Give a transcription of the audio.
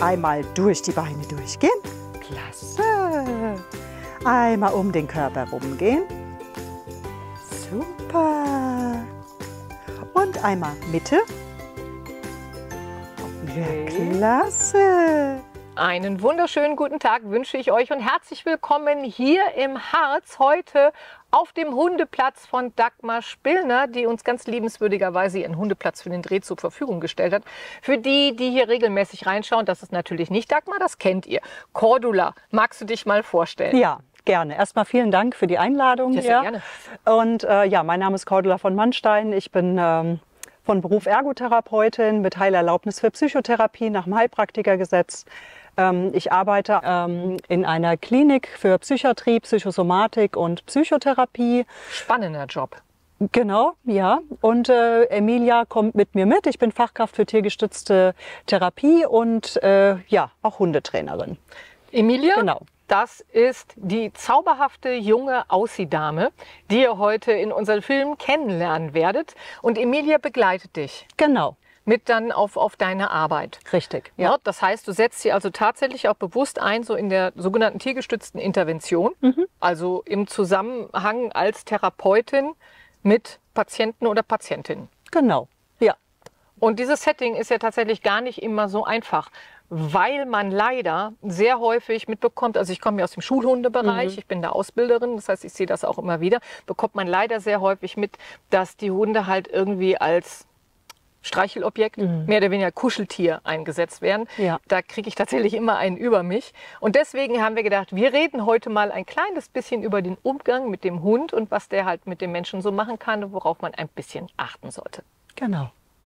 einmal durch die Beine durchgehen. Klasse. Einmal um den Körper rumgehen. Super. Und einmal Mitte. Ja, klasse. Einen wunderschönen guten Tag wünsche ich euch und herzlich willkommen hier im Harz heute auf dem Hundeplatz von Dagmar Spillner, die uns ganz liebenswürdigerweise ihren Hundeplatz für den Dreh zur Verfügung gestellt hat. Für die, die hier regelmäßig reinschauen, das ist natürlich nicht Dagmar, das kennt ihr. Cordula, magst du dich mal vorstellen? Ja, gerne. Erstmal vielen Dank für die Einladung Ja, sehr gerne. Und äh, ja, mein Name ist Cordula von Mannstein. Ich bin ähm, von Beruf Ergotherapeutin mit Heilerlaubnis für Psychotherapie nach dem Heilpraktikergesetz. Ähm, ich arbeite ähm, in einer Klinik für Psychiatrie, Psychosomatik und Psychotherapie. Spannender Job. Genau, ja. Und äh, Emilia kommt mit mir mit. Ich bin Fachkraft für tiergestützte Therapie und äh, ja, auch Hundetrainerin. Emilia, Genau. das ist die zauberhafte junge Aussie-Dame, die ihr heute in unserem Film kennenlernen werdet. Und Emilia begleitet dich Genau, mit dann auf, auf deine Arbeit. richtig. Ja. das heißt, du setzt sie also tatsächlich auch bewusst ein, so in der sogenannten tiergestützten Intervention, Mhm. also im Zusammenhang als Therapeutin mit Patienten oder Patientinnen. Genau, ja. Und dieses Setting ist ja tatsächlich gar nicht immer so einfach, weil man leider sehr häufig mitbekommt, also ich komme ja aus dem Schulhundebereich, ich bin da Ausbilderin, das heißt, ich sehe das auch immer wieder, bekommt man leider sehr häufig mit, dass die Hunde halt irgendwie als Streichelobjekt, mehr oder weniger Kuscheltier eingesetzt werden. Ja. Da kriege ich tatsächlich immer einen über mich. Und deswegen haben wir gedacht, wir reden heute mal ein kleines bisschen über den Umgang mit dem Hund und was der halt mit dem Menschen so machen kann und worauf man ein bisschen achten sollte. Genau.